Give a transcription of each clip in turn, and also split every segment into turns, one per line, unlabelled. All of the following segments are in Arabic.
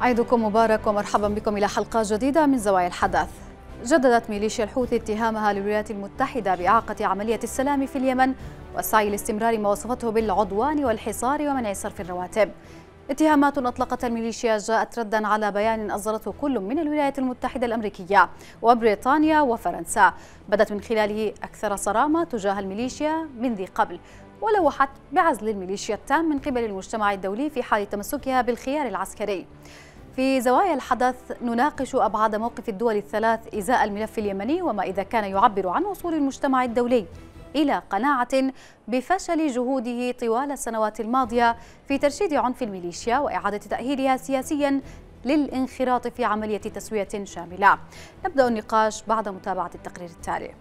عيدكم مبارك ومرحبا بكم إلى حلقة جديدة من زوايا الحدث. جددت ميليشيا الحوثي اتهامها للولايات المتحدة بإعاقة عملية السلام في اليمن والسعي لاستمرار ما وصفته بالعدوان والحصار ومنع صرف الرواتب. اتهامات أطلقتها الميليشيا جاءت ردا على بيان أصدرته كل من الولايات المتحدة الأمريكية وبريطانيا وفرنسا. بدت من خلاله أكثر صرامة تجاه الميليشيا من ذي قبل ولوحت بعزل الميليشيا التام من قبل المجتمع الدولي في حال تمسكها بالخيار العسكري. في زوايا الحدث نناقش أبعاد موقف الدول الثلاث إزاء الملف اليمني وما إذا كان يعبر عن وصول المجتمع الدولي إلى قناعة بفشل جهوده طوال السنوات الماضية في ترشيد عنف الميليشيا وإعادة تأهيلها سياسياً للانخراط في عملية تسوية شاملة. نبدأ النقاش بعد متابعة التقرير التالي.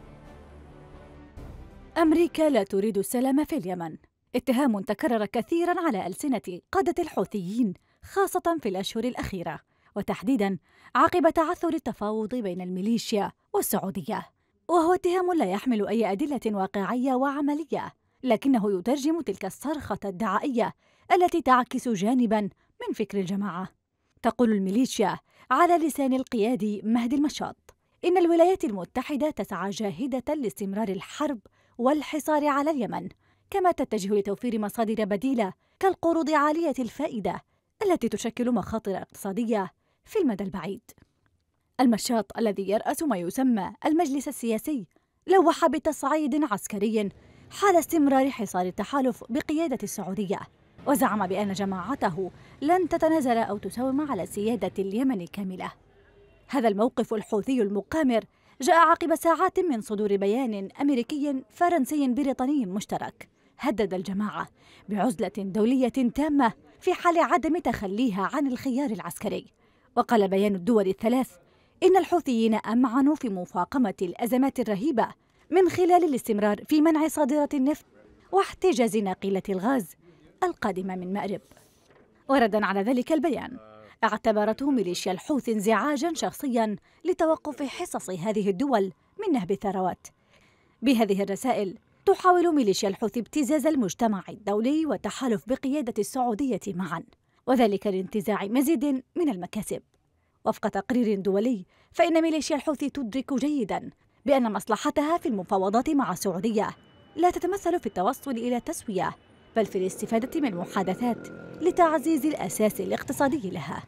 أمريكا لا تريد السلام في اليمن. اتهام تكرر كثيرا على ألسنة قادة الحوثيين. خاصة في الأشهر الأخيرة وتحديدا عقب تعثر التفاوض بين الميليشيا والسعودية. وهو اتهام لا يحمل أي أدلة واقعية وعملية لكنه يترجم تلك الصرخة الدعائية التي تعكس جانبا من فكر الجماعة. تقول الميليشيا على لسان القيادي مهدي المشاط إن الولايات المتحدة تسعى جاهدة لاستمرار الحرب والحصار على اليمن كما تتجه لتوفير مصادر بديلة كالقروض عالية الفائدة التي تشكل مخاطر اقتصادية في المدى البعيد. المشاط الذي يرأس ما يسمى المجلس السياسي لوح بتصعيد عسكري حال استمرار حصار التحالف بقيادة السعودية وزعم بأن جماعته لن تتنازل أو تساوم على سيادة اليمن كاملة. هذا الموقف الحوثي المقامر جاء عقب ساعات من صدور بيان أمريكي فرنسي بريطاني مشترك هدد الجماعة بعزلة دولية تامة في حال عدم تخليها عن الخيار العسكري. وقال بيان الدول الثلاث إن الحوثيين أمعنوا في مفاقمة الأزمات الرهيبة من خلال الاستمرار في منع صادرة النفط واحتجاز ناقلة الغاز القادمة من مأرب. وردا على ذلك البيان اعتبرته ميليشيا الحوثي انزعاجا شخصيا لتوقف حصص هذه الدول من نهب الثروات. بهذه الرسائل تحاول ميليشيا الحوثي ابتزاز المجتمع الدولي والتحالف بقيادة السعودية معا وذلك لانتزاع مزيد من المكاسب. وفق تقرير دولي فإن ميليشيا الحوثي تدرك جيدا بأن مصلحتها في المفاوضات مع السعودية لا تتمثل في التوصل إلى تسوية بل في الاستفادة من المحادثات لتعزيز الأساس الاقتصادي لها.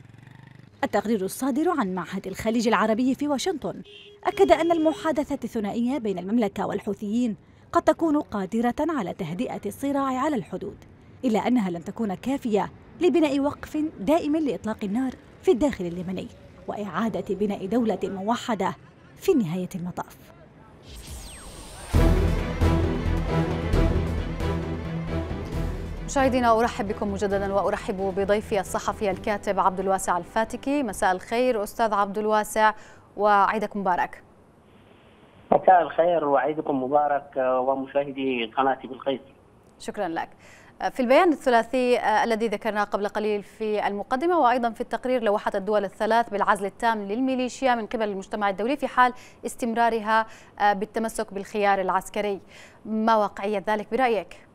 التقرير الصادر عن معهد الخليج العربي في واشنطن أكد أن المحادثات الثنائية بين المملكة والحوثيين قد تكون قادرة على تهدئة الصراع على الحدود إلا أنها لن تكون كافية لبناء وقف دائم لإطلاق النار في الداخل اليمني وإعادة بناء دولة موحدة في نهاية المطاف.
مشاهدينا أرحب بكم مجددا وأرحب بضيفي الصحفي الكاتب عبد الواسع الفاتكي. مساء الخير أستاذ عبد الواسع وعيدك مبارك.
مساء الخير وعيدكم مبارك ومشاهدي قناه بالقيس
شكرا لك. في البيان الثلاثي الذي ذكرناه قبل قليل في المقدمة وأيضا في التقرير لوحت الدول الثلاث بالعزل التام للميليشيا من قبل المجتمع الدولي في حال استمرارها بالتمسك بالخيار العسكري. ما واقعية ذلك برأيك؟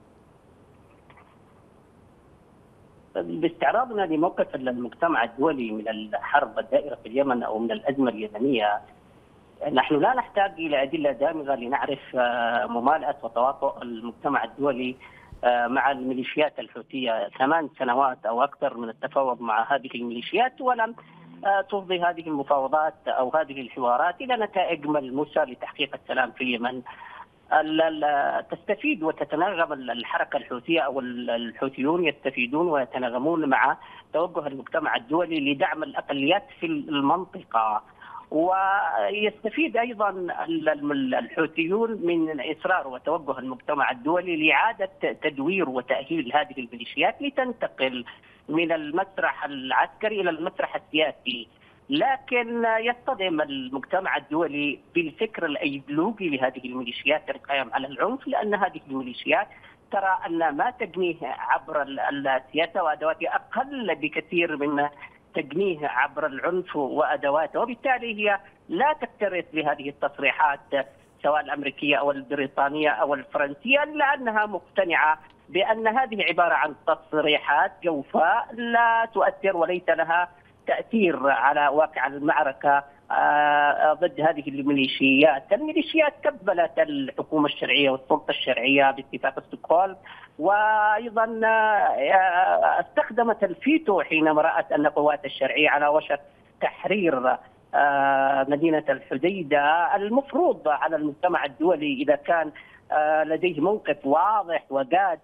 باستعراضنا لموقف المجتمع الدولي من الحرب الدائرة في اليمن أو من الأزمة اليمنية نحن لا نحتاج إلى أدلة دامغة لنعرف ممالأة وتواطؤ المجتمع الدولي مع الميليشيات الحوثية ثمان سنوات أو أكثر من التفاوض مع هذه الميليشيات ولم تفضي هذه المفاوضات أو هذه الحوارات إلى نتائج ملموسة لتحقيق السلام في اليمن. تستفيد وتتناغم الحركة الحوثية أو الحوثيون يستفيدون ويتناغمون مع توجه المجتمع الدولي لدعم الأقليات في المنطقة. ويستفيد أيضا الحوثيون من إصرار وتوجه المجتمع الدولي لإعادة تدوير وتأهيل هذه الميليشيات لتنتقل من المسرح العسكري إلى المسرح السياسي. لكن يصطدم المجتمع الدولي بالفكر الأيديولوجي لهذه الميليشيات القائم على العنف لأن هذه الميليشيات ترى أن ما تجنيه عبر السياسة وادواتها أقل بكثير من تجنيه عبر العنف وأدواته. وبالتالي هي لا تكترث بهذه التصريحات سواء الأمريكية أو البريطانية أو الفرنسية إلا أنها مقتنعة بأن هذه عبارة عن تصريحات جوفاء لا تؤثر وليس لها تأثير على واقع المعركة ضد هذه الميليشيات، الميليشيات كبلت الحكومة الشرعية والسلطة الشرعية باتفاق ستوكهولم وأيضا استخدمت الفيتو حينما رات ان القوات الشرعية على وشك تحرير مدينة الحديدة. المفروض على المجتمع الدولي إذا كان لديه موقف واضح وجاد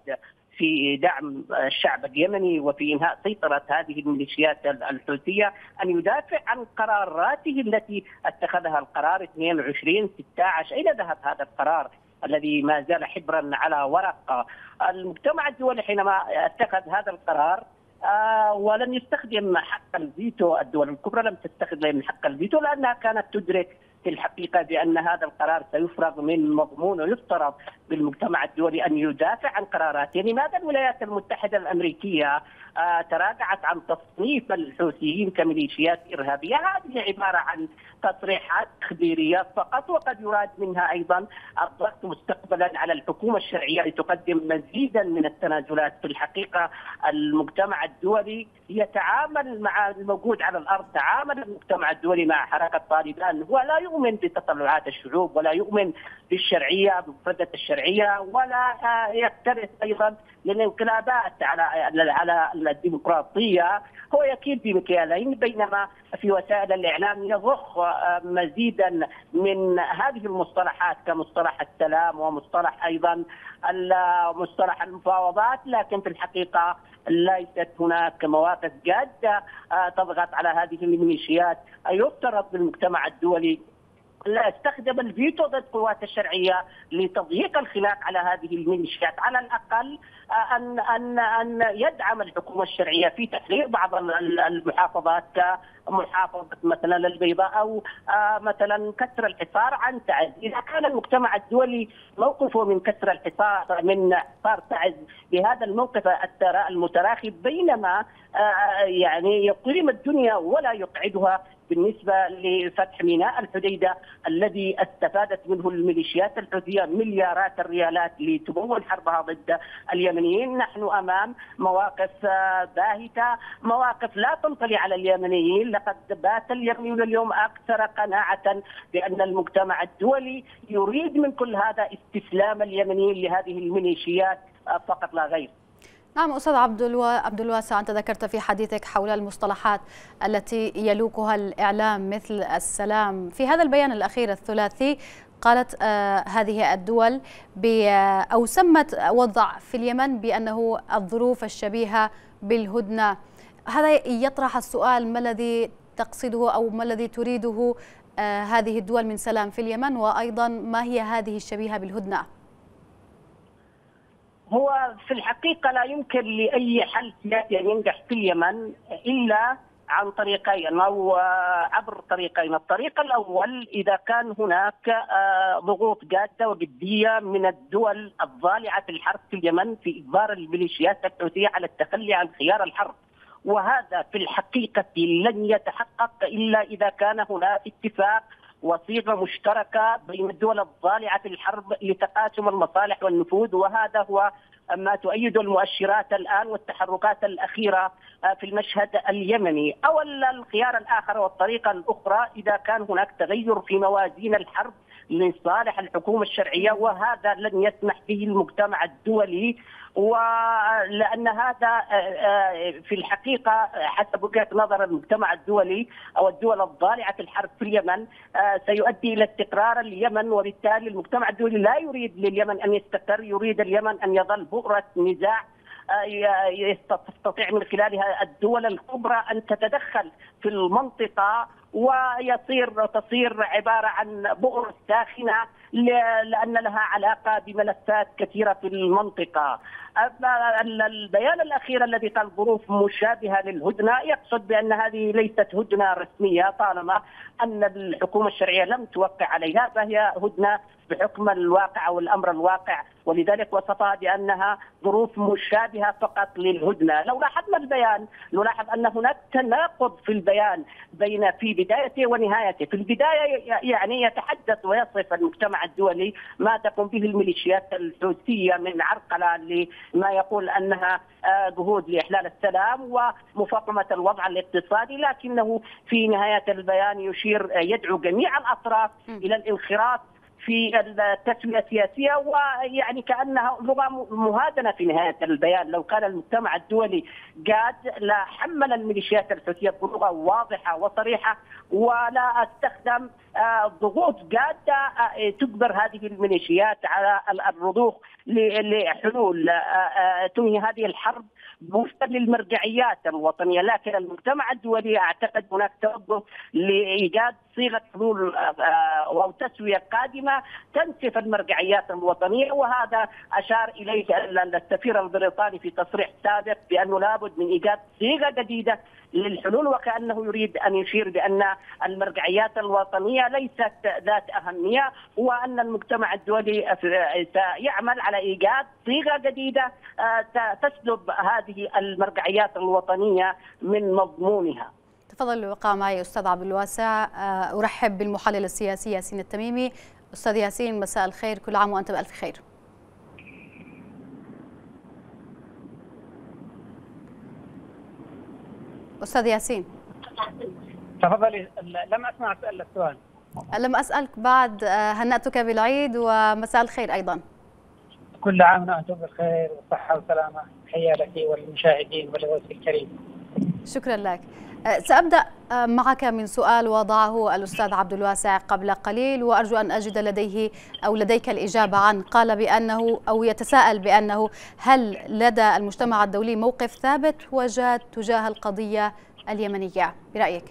في دعم الشعب اليمني وفي إنهاء سيطرة هذه الميليشيات الحوثية أن يدافع عن قراراته التي اتخذها القرار 22 16 اين ذهب هذا القرار؟ الذي ما زال حبرا على ورق المجتمع الدولي حينما اتخذ هذا القرار آه ولم يستخدم حق الفيتو الدول الكبرى لم تستخدم حق الفيتو لأنها كانت تدرك في الحقيقة بأن هذا القرار سيفرغ من مضمون ويفترض بالمجتمع الدولي أن يدافع عن قراراته، لماذا الولايات المتحدة الأمريكية آه تراجعت عن تصنيف الحوثيين كميليشيات إرهابية؟ هذه عبارة عن تصريحات تخبيرية فقط وقد يراد منها أيضا الضغط مستقبلا على الحكومة الشرعية لتقدم مزيدا من التنازلات، في الحقيقة المجتمع الدولي يتعامل مع الموجود على الأرض، تعامل المجتمع الدولي مع حركة طالبان، هو لا يؤمن بتطلعات الشعوب ولا يؤمن بالشرعية بمفردة الشرعية ولا يكترث أيضا للانقلابات على على الديمقراطية. هو يكيل بمكيالين بينما في وسائل الإعلام يضخ مزيدا من هذه المصطلحات كمصطلح السلام ومصطلح أيضا مصطلح المفاوضات. لكن في الحقيقة ليست هناك مواقف جادة تضغط على هذه الميليشيات. يفترض بالمجتمع الدولي استخدم الفيتو ضد القوات الشرعية لتضييق الخلاف على هذه الميليشيات، على الأقل أن أن أن يدعم الحكومة الشرعية في تحرير بعض المحافظات كمحافظه مثلا البيضاء أو مثلا كسر الحصار عن تعز، إذا كان المجتمع الدولي موقفه من كسر الحصار من حصار تعز بهذا الموقف المتراخي بينما يعني يقيم الدنيا ولا يقعدها بالنسبة لفتح ميناء الحديدة الذي استفادت منه الميليشيات الحوثية مليارات الريالات لتمول حربها ضد اليمنيين، نحن أمام مواقف باهتة، مواقف لا تنطلي على اليمنيين، لقد بات اليمنيون اليوم أكثر قناعة بأن المجتمع الدولي يريد من كل هذا استسلام اليمنيين لهذه الميليشيات فقط لا غير.
نعم أستاذ عبد ألو... عبد الواسع أنت ذكرت في حديثك حول المصطلحات التي يلوكها الإعلام مثل السلام في هذا البيان الأخير الثلاثي قالت آه هذه الدول ب... أو سمت وضع في اليمن بأنه الظروف الشبيهة بالهدنة هذا يطرح السؤال ما الذي تقصده أو ما الذي تريده آه هذه الدول من سلام في اليمن وأيضا ما هي هذه الشبيهة بالهدنة؟
هو في الحقيقة لا يمكن لأي حل سياسي أن ينجح في اليمن إلا عن طريقين أو عبر طريقين. الطريق الأول إذا كان هناك ضغوط جادة وجدية من الدول الضالعة في الحرب في اليمن في إجبار الميليشيات الحوثية على التخلي عن خيار الحرب. وهذا في الحقيقة لن يتحقق إلا إذا كان هناك اتفاق وصيغه مشتركة بين الدول الضالعة في الحرب لتقاسم المصالح والنفوذ. وهذا هو ما تؤيد المؤشرات الآن والتحركات الأخيرة في المشهد اليمني. أو الخيار الآخر والطريقة الأخرى إذا كان هناك تغير في موازين الحرب لصالح الحكومة الشرعية وهذا لن يسمح به المجتمع الدولي ولأن هذا في الحقيقة حسب وجهة نظر المجتمع الدولي أو الدول الضالعة في الحرب في اليمن سيؤدي إلى استقرار اليمن وبالتالي المجتمع الدولي لا يريد لليمن أن يستقر يريد اليمن أن يظل بؤرة نزاع تستطيع من خلالها الدول الكبرى أن تتدخل في المنطقة ويصير تصير عبارة عن بؤر ساخنة لأن لها علاقة بملفات كثيرة في المنطقة. البيان الأخير الذي قال ظروف مشابهة للهدنة يقصد بأن هذه ليست هدنة رسمية طالما أن الحكومة الشرعية لم توقع عليها فهي هدنة بحكم الواقع أو الأمر الواقع ولذلك وصفها بأنها ظروف مشابهة فقط للهدنة، لو لاحظنا البيان نلاحظ أن هناك تناقض في البيان بين في بدايته ونهايته، في البداية يعني يتحدث ويصف المجتمع الدولي ما تقوم به الميليشيات الحوثية من عرقلة لما يقول أنها جهود لإحلال السلام ومفاقمة الوضع الاقتصادي لكنه في نهاية البيان يشير يدعو جميع الأطراف إلى الانخراط في التسويه السياسية ويعني كأنها لغة مهادنة في نهاية البيان. لو كان المجتمع الدولي قاد لحمل الميليشيات الحوثية بلغة واضحة وصريحة ولا استخدم ضغوط جاده تجبر هذه الميليشيات على الرضوخ لحلول تنهي هذه الحرب. وفقا للمرجعيات الوطنية لكن المجتمع الدولي أعتقد هناك توجه لإيجاد صيغة حلول أو تسوية قادمة تنسف المرجعيات الوطنية وهذا أشار إليه السفير البريطاني في تصريح سابق بأنه لابد من إيجاد صيغة جديدة للحلول وكأنه يريد أن يشير بأن المرجعيات الوطنية ليست ذات أهمية وأن المجتمع الدولي سيعمل على إيجاد صيغة جديدة تسلب هذه المرجعيات الوطنية من مضمونها.
تفضل الوقاء معي أستاذ عبد الواسع أرحب بالمحلل السياسي ياسين التميمي أستاذ ياسين مساء الخير كل عام وانت بألف خير. أستاذ ياسين.
تفضلي لم أسمع السؤال.
لم أسألك بعد هنأتك بالعيد ومساء الخير أيضا؟
كل عام وأنتم بالخير والصحة والسلامة. تحيه لك والمشاهدين والوفد الكريم.
شكرا لك. سأبدأ معك من سؤال وضعه الأستاذ عبد الواسع قبل قليل وأرجو أن أجد لديه أو لديك الإجابة عنه قال بأنه أو يتساءل بأنه هل لدى المجتمع الدولي موقف ثابت وجاد تجاه القضية اليمنية؟ برأيك؟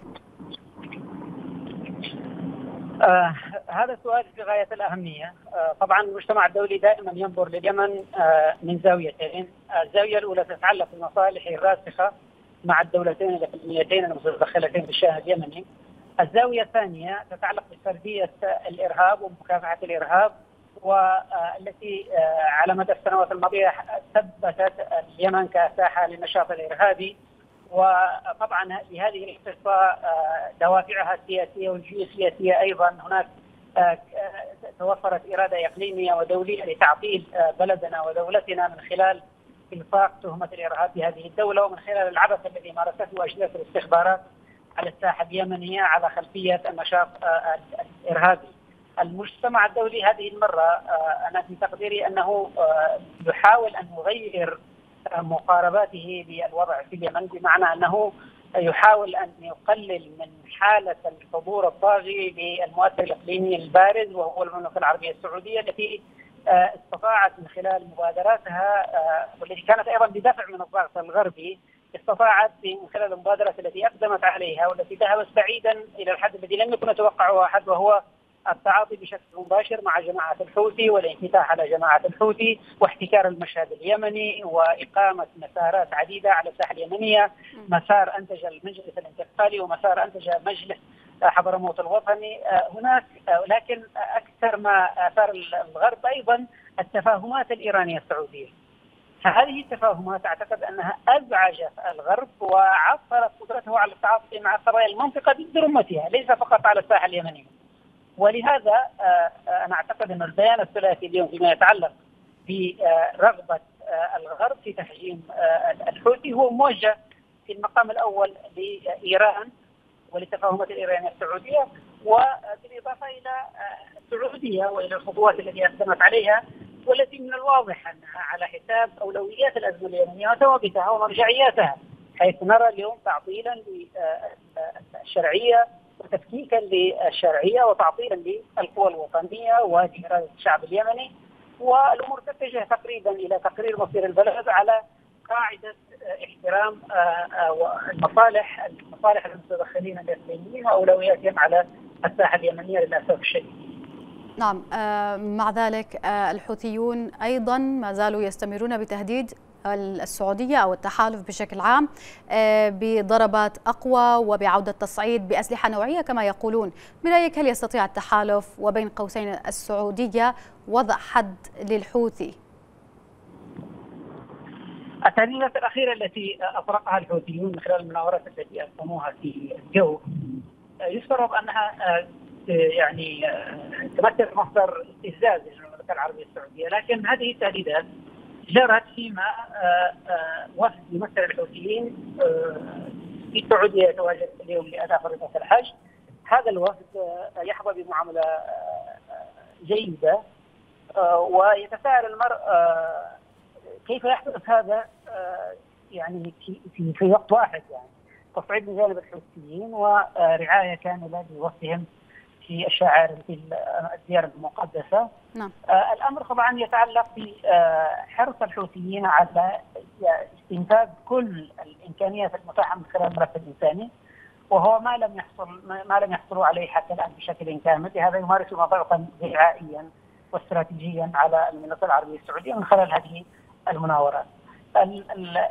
آه هذا السؤال في غاية الأهمية. آه طبعا المجتمع الدولي دائما ينظر لليمن آه من زاويتين. الزاوية الأولى تتعلق بمصالح الراسخة مع الدولتين الاقليميتين المتدخلتين في الشان اليمني. الزاوية الثانية تتعلق بفرديه الإرهاب ومكافحة الإرهاب والتي على مدى السنوات الماضية ثبتت اليمن كساحة للنشاط الإرهابي وطبعا لهذه القصة دوافعها السياسية والجيوسياسية أيضا هناك توفرت إرادة إقليمية ودولية لتعطيل بلدنا ودولتنا من خلال الفاق تهمة الإرهاب بهذه الدولة ومن خلال العبث الذي مارسته اجهزه الاستخبارات على الساحة اليمنية على خلفية النشاط الإرهابي. المجتمع الدولي هذه المرة أنا في تقديري أنه يحاول أن يغير مقارباته للوضع في اليمن بمعنى أنه يحاول أن يقلل من حالة الحضور الطاغي للمؤثر الإقليمي البارز وهو المملكة العربية السعودية التي استطاعت من خلال مبادراتها والتي كانت أيضا بدفع من الضغط الغربي استطاعت من خلال المبادرات التي أقدمت عليها والتي ذهبت بعيدا إلى الحد الذي لم يكن يتوقعه أحد وهو التعاطي بشكل مباشر مع جماعة الحوثي والانفتاح على جماعة الحوثي واحتكار المشهد اليمني وإقامة مسارات عديدة على الساحة اليمنية. مسار أنتج المجلس الانتقالي ومسار أنتج مجلس حضرموت الوطني هناك لكن أكثر ما أثار الغرب أيضا التفاهمات الإيرانية السعودية هذه التفاهمات أعتقد أنها ازعجت الغرب وعطلت قدرته على التعاطي مع قضايا المنطقة ضد رمتها ليس فقط على الساحة اليمنية. ولهذا أنا أعتقد أن البيان الثلاثي اليوم فيما يتعلق برغبة الغرب في تحجيم الحوثي هو موجه في المقام الأول لإيران وللتفاهمات الايرانيه السعودية وبالإضافة إلى السعودية وإلى الخطوات التي أقدمت عليها والتي من الواضح أنها على حساب أولويات الأزمة اليمنيه وثوابتها ومرجعياتها حيث نرى اليوم تعطيلا للشرعيه وتفكيكا للشرعية وتعطيلا للقوى الوطنية ولاراده الشعب اليمني والأمور تتجه تقريبا إلى تقرير مصير البلد على قاعدة احترام المصالح المصالح المتدخلين الاقليميين واولوياتهم على الساحة اليمنية للاسف الشديد.
نعم مع ذلك الحوثيون أيضا ما زالوا يستمرون بتهديد السعودية أو التحالف بشكل عام بضربات أقوى وبعودة تصعيد بأسلحة نوعية كما يقولون برأيك هل يستطيع التحالف وبين قوسين السعودية وضع حد للحوثي؟
التهديدات الأخيرة التي أطلقها الحوثيون من خلال المناورات التي أقاموها في الجو يفترض أنها يعني تمثل مصدر استفزاز للمملكة العربية السعودية. لكن هذه التهديدات جرت فيما وفد يمثل الحوثيين في السعودية يتواجد اليوم لأداء فريضه الحج هذا الوفد يحظى بمعاملة جيدة ويتساءل المرء كيف يحدث هذا يعني في في وقت واحد يعني تصعيد من جانب الحوثيين ورعاية كاملة لوفدهم في الشاعر في الديار المقدسة. نعم. آه الأمر طبعا يتعلق بحرص الحوثيين على استنفاذ كل الإمكانيات المتاحة من خلال الملف الإنساني وهو ما لم يحصل ما لم يحصلوا عليه حتى الآن بشكل كامل، لهذا يمارسون ضغطا دعائيا واستراتيجيا على المملكة العربية السعودية من خلال هذه المناورات.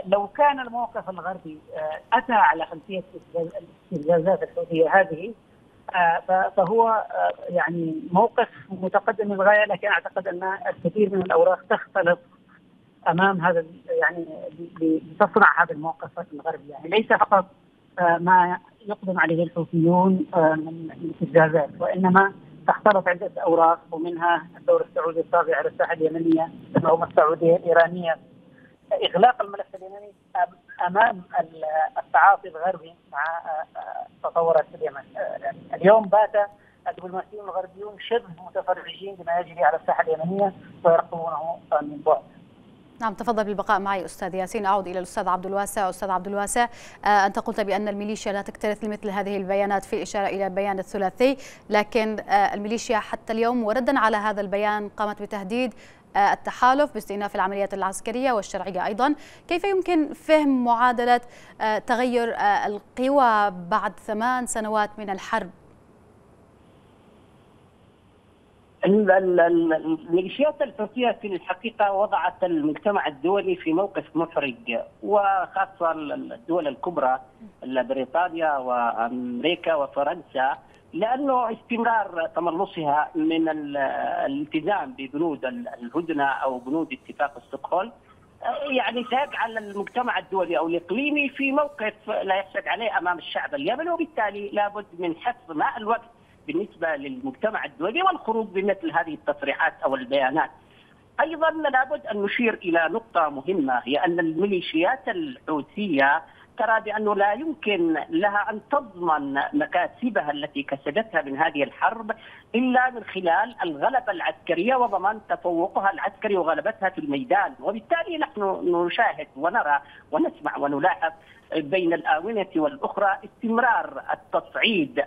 لو كان الموقف الغربي آه، أتى على خلفية الاستفزازات السعودية هذه آه، فهو آه، يعني موقف متقدم للغاية لكن أعتقد أن الكثير من الأوراق تختلط أمام هذا يعني لتصنع هذا الموقف الغربي يعني ليس فقط ما يقدم عليه الحوثيون من استفزازات وإنما تختلط عدة أوراق ومنها الدور السعودي الطاغي على الساحة اليمنية الحكومة السعودية الإيرانية. إغلاق الملف اليمني أمام التعاطي الغربي مع آه، آه، تطورات اليمن آه، اليوم بات الدبلوماسيون الغربيون شبه متفرجين بما يجري على الساحة اليمنية ويراقبونه من بعد.
نعم تفضل بالبقاء معي أستاذ ياسين. أعود إلى الأستاذ عبد الواسع. أستاذ عبد الواسع آه أنت قلت بأن الميليشيا لا تكترث لمثل هذه البيانات في الاشاره إلى البيان الثلاثي لكن آه الميليشيا حتى اليوم وردا على هذا البيان قامت بتهديد آه، التحالف باستئناف العمليات العسكرية والشرعية أيضا. كيف يمكن فهم معادلة آه، تغير القوى بعد ثمان سنوات من الحرب؟
الميليشيات الحوثية في الحقيقة وضعت المجتمع الدولي في موقف محرج وخاصة الدول الكبرى بريطانيا وأمريكا وفرنسا لأنه استمرار تملصها من الالتزام ببنود الهدنة أو بنود اتفاق ستوكهولم يعني سيجعل المجتمع الدولي أو الإقليمي في موقف لا يشهد عليه أمام الشعب اليمني وبالتالي لابد من حفظ ماء الوقت بالنسبة للمجتمع الدولي والخروج بمثل هذه التصريحات أو البيانات. أيضا لابد أن نشير إلى نقطة مهمة هي أن الميليشيات الحوثية ترى بانه لا يمكن لها أن تضمن مكاسبها التي كسبتها من هذه الحرب إلا من خلال الغلبة العسكرية وضمان تفوقها العسكري وغلبتها في الميدان، وبالتالي نحن نشاهد ونرى ونسمع ونلاحظ بين الآونة والأخرى استمرار التصعيد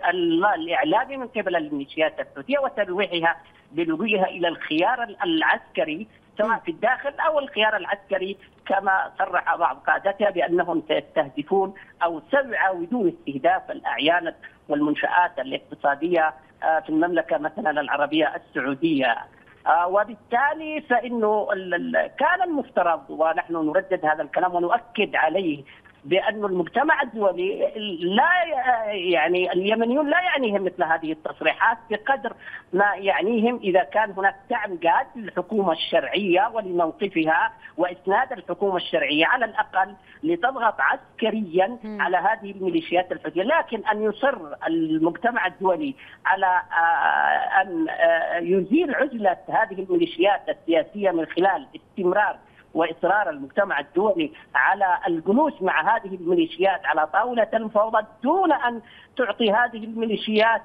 الإعلامي من قبل الميليشيات الحوثية وتنويعها بلجوئها إلى الخيار العسكري سواء في الداخل أو الخيار العسكري كما صرح بعض قادتها بأنهم سيستهدفون أو سيعاودون استهداف الأعيان والمنشآت الاقتصادية آه، في المملكة مثلا العربية السعودية. آه، وبالتالي فإنه كان المفترض ونحن نردد هذا الكلام ونؤكد عليه بأن المجتمع الدولي لا يعني اليمنيون لا يعنيهم مثل هذه التصريحات بقدر ما يعنيهم إذا كان هناك دعم جاد للحكومة الشرعية ولموقفها وإسناد الحكومة الشرعية على الأقل لتضغط عسكريا على هذه الميليشيات الحوثية لكن أن يصر المجتمع الدولي على آه، أن آه، يزيل عزلة هذه الميليشيات السياسية من خلال استمرار وإصرار المجتمع الدولي على الجلوس مع هذه الميليشيات على طاولة المفاوضات دون أن تعطي هذه الميليشيات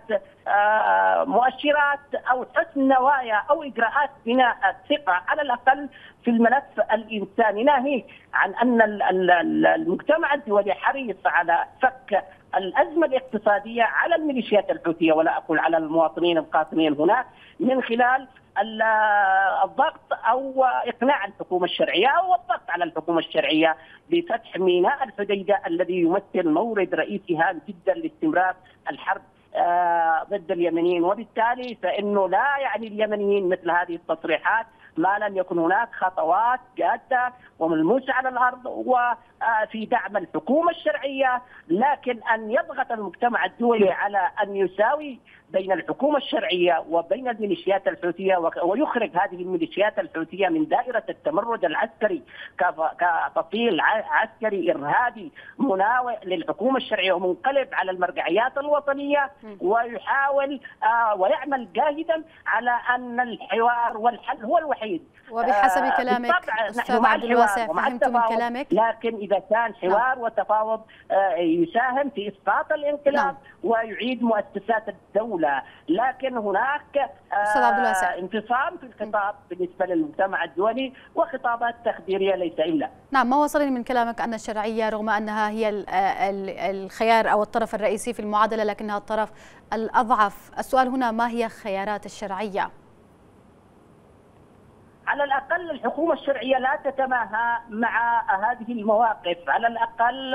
آه، مؤشرات أو حسن نوايا أو إجراءات بناء الثقة على الأقل في الملف الإنساني. ناهيك عن أن المجتمع الدولي حريص على فك الأزمة الاقتصادية على الميليشيات الحوثية. ولا أقول على المواطنين القاطنين هناك من خلال الضغط أو إقناع الحكومة الشرعية أو الضغط على الحكومة الشرعية بفتح ميناء الحديدة الذي يمثل مورد رئيسي هام جدا لاستمرار الحرب آه، ضد اليمنيين. وبالتالي فإنه لا يعني اليمنيين مثل هذه التصريحات ما لم يكن هناك خطوات جادة وملموسة على الأرض وفي دعم الحكومة الشرعية لكن أن يضغط المجتمع الدولي على أن يساوي بين الحكومة الشرعية وبين الميليشيات الحوثية ويخرج هذه الميليشيات الحوثية من دائرة التمرد العسكري كفصيل عسكري إرهابي مناوئ للحكومة الشرعية ومنقلب على المرجعيات الوطنية ويحاول آه، ويعمل جاهدا على أن الحوار والحل هو الوحيد
وبحسب آه، كلامك أستاذ عبد الواسع فهمت من كلامك؟
لكن إذا كان حوار نعم. وتفاوض آه، يساهم في إسقاط الانقلاب نعم. ويعيد مؤسسات الدولة. لكن هناك أستاذ عبد الواسع. انفصام في الخطاب بالنسبة للمجتمع الدولي وخطابات تخديريه ليس إلا.
نعم ما وصلني من كلامك أن الشرعية رغم أنها هي الخيار أو الطرف الرئيسي في المعادلة لكنها الطرف الأضعف. السؤال هنا ما هي خيارات الشرعية؟
على الأقل الحكومة الشرعية لا تتماهى مع هذه المواقف، على الأقل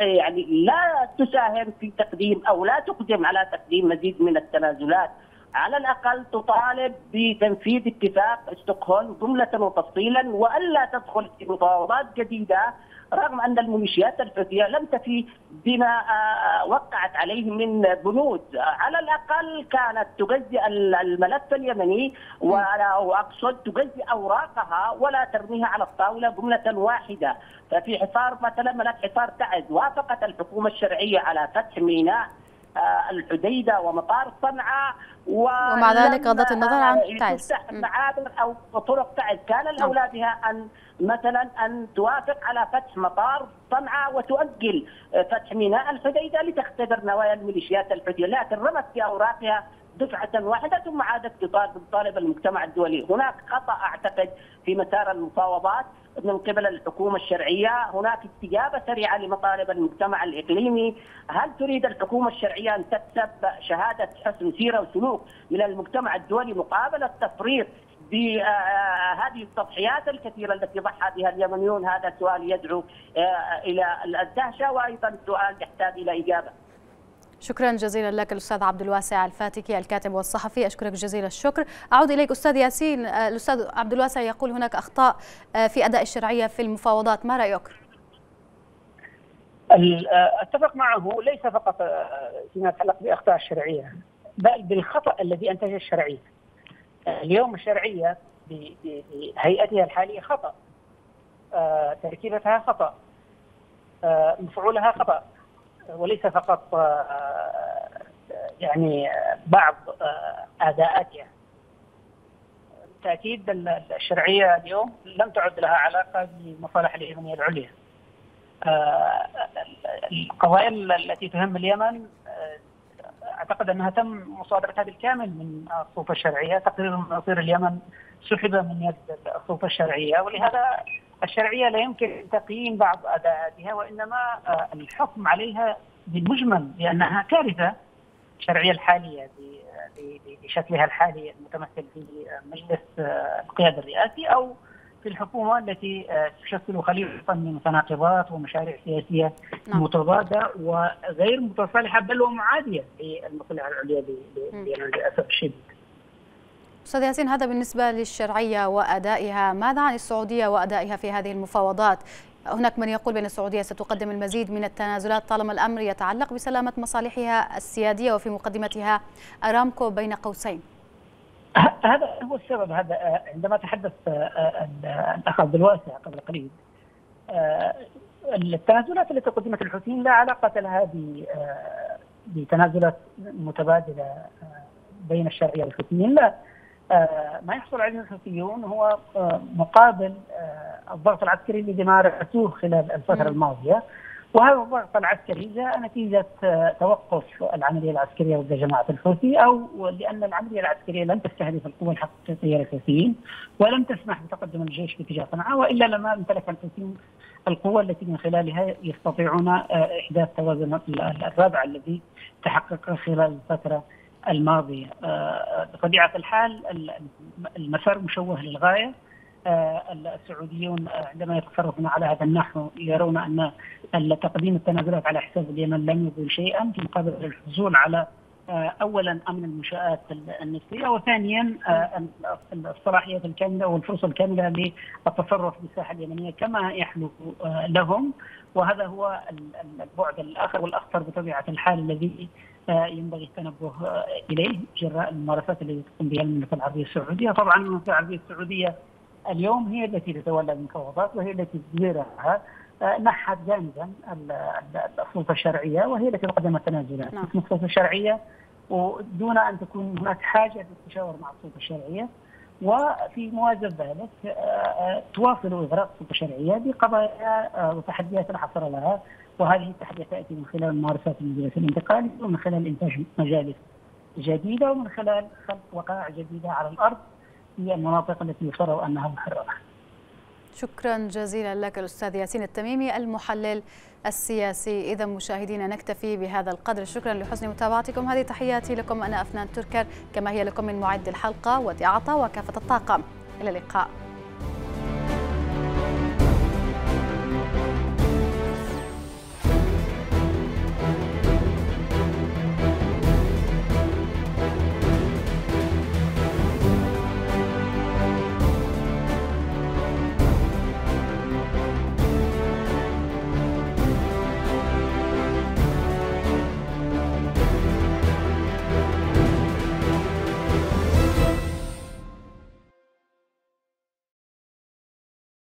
يعني لا تساهم في تقديم أو لا تقدم على تقديم مزيد من التنازلات، على الأقل تطالب بتنفيذ اتفاق ستوكهولم جملة وتفصيلا وألا تدخل في مفاوضات جديدة رغم أن الميليشيات الحوثيه لم تفي بما آه، وقعت عليه من بنود. على الأقل كانت تجزئ الملف اليمني واقصد تجزئ أوراقها ولا ترميها على الطاولة جملة واحدة. ففي حصار مثلا ملف حصار تعز وافقت الحكومة الشرعية على فتح ميناء آه، الحديدة ومطار صنعاء
ومع ذلك غضت النظر عن تعز.
معابر أو طرق تعز. كان نعم. الأولى بها أن مثلا أن توافق على فتح مطار صنعاء وتؤجل فتح ميناء الحديدة لتختبر نوايا الميليشيات الحوثيه لكن رمت في أوراقها دفعة واحدة ثم عادت تطالب المجتمع الدولي. هناك خطأ أعتقد في مسار المفاوضات. من قبل الحكومة الشرعية. هناك استجابة سريعة لمطالب المجتمع الإقليمي. هل تريد الحكومة الشرعية أن تكسب شهادة حسن سيرة وسلوك من المجتمع الدولي مقابل التفريط بهذه التضحيات الكثيرة التي ضحى بها اليمنيون؟ هذا سؤال يدعو آه، إلى الدهشة وأيضا سؤال يحتاج إلى إجابة.
شكرا جزيلا لك الأستاذ عبد الواسع الفاتكي الكاتب والصحفي. أشكرك جزيل الشكر. أعود إليك أستاذ ياسين. آه، الأستاذ عبد الواسع يقول هناك أخطاء آه، في أداء الشرعية في المفاوضات. ما رأيك؟
أتفق معه. ليس فقط فيما يتعلق بأخطاء الشرعية بل بالخطأ الذي انتج الشرعيه اليوم الشرعية بهيئتها الحالية خطأ. آه، تركيبتها خطأ. آه، مفعولها خطأ. وليس فقط آه، يعني بعض أداءاتها. بالتأكيد الشرعية اليوم لم تعد لها علاقة بمصالح اليمنية العليا. القضايا التي تهم اليمن أعتقد أنها تم مصادرتها بالكامل من السلطه الشرعية. تقرير مصير اليمن سحب من يد السلطه الشرعية ولهذا الشرعية لا يمكن تقييم بعض أداءاتها وإنما آه، الحكم عليها بالمجمل لأنها كارثة الشرعيه الحالية بشكلها الحالي المتمثل في مجلس آه، القيادة الرئاسي أو في الحكومة التي آه، تشكل خليطا من متناقضات ومشاريع سياسية نعم. متضادة وغير متصالحة بل ومعاديه للمصلحة العليا للأسف الشديد.
أستاذ ياسين هذا بالنسبة للشرعية وأدائها، ماذا عن السعودية وأدائها في هذه المفاوضات؟ هناك من يقول بأن السعودية ستقدم المزيد من التنازلات طالما الأمر يتعلق بسلامة مصالحها السيادية وفي مقدمتها أرامكو بين قوسين.
هذا هو السبب. هذا آه، عندما تحدث آه، آه، الأخ عبد الواسع قبل قليل التنازلات التي قدمت الحوثيين لا علاقة لها بتنازلات متبادلة بين الشرعية والحوثيين لا ما يحصل عليه الحوثيون هو مقابل الضغط العسكري الذي مارسوه خلال الفترة الماضية. وهذا الضغط العسكري جاء نتيجة آه، توقف العملية العسكرية ضد جماعة الحوثي أو لأن العملية العسكرية لم تستهدف القوى الحقيقية للحوثيين ولم تسمح بتقدم الجيش في اتجاه صنعاء وإلا لما امتلك الحوثيين القوى التي من خلالها يستطيعون آه، إحداث توازن الرابع الذي تحقق خلال الفترة الماضية آه، بطبيعة الحال المسار مشوه للغاية. آه، السعوديون آه، عندما يتصرفون على هذا النحو يرون أن تقديم التنازلات على حساب اليمن لم يكن شيئا في مقابل الحصول على اولا أمن المنشآت النفطية وثانيا الصلاحيات الكاملة والفرصة الكاملة للتصرف بالساحة اليمنية كما يحلو لهم. وهذا هو البعد الآخر والأخطر بطبيعة الحال الذي ينبغي التنبه إليه جراء الممارسات التي تقوم بها المملكة العربية السعودية، طبعا المملكة العربية السعودية اليوم هي التي تتولى المفاوضات وهي التي تديرها نحت جانبا السلطه الشرعية وهي التي تقدم التنازلات. نعم. السلطه الشرعية ودون أن تكون هناك حاجة للتشاور مع السلطه الشرعية. وفي موازى ذلك تواصل اغراق السلطه الشرعية بقضايا وتحديات لا حصر لها. وهذه التحديات تأتي من خلال ممارسات المجلس الانتقالي ومن خلال إنتاج مجالس جديدة ومن خلال خلق وقائع جديدة على الأرض في المناطق التي يفترض أنها محررة.
شكرا جزيلا لك الأستاذ ياسين التميمي المحلل السياسي. إذا مشاهدينا نكتفي بهذا القدر. شكرا لحسن متابعتكم. هذه تحياتي لكم. أنا أفنان تركر. كما هي لكم من معد الحلقة ودي عطا وكافة الطاقم إلى اللقاء.